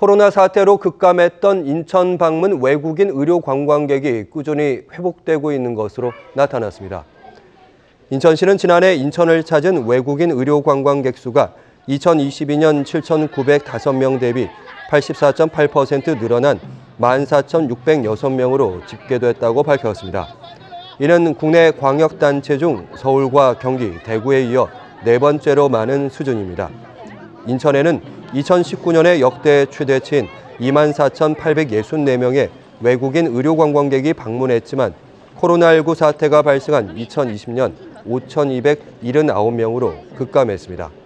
코로나 사태로 급감했던 인천 방문 외국인 의료 관광객이 꾸준히 회복되고 있는 것으로 나타났습니다. 인천시는 지난해 인천을 찾은 외국인 의료 관광객 수가 2022년 7,905명 대비 84.8% 늘어난 14,606명으로 집계됐다고 밝혔습니다. 이는 국내 광역단체 중 서울과 경기, 대구에 이어 네 번째로 많은 수준입니다. 인천에는 2019년에 역대 최대치인 24,864명의 외국인 의료 관광객이 방문했지만 코로나19 사태가 발생한 2020년 5,279명으로 급감했습니다.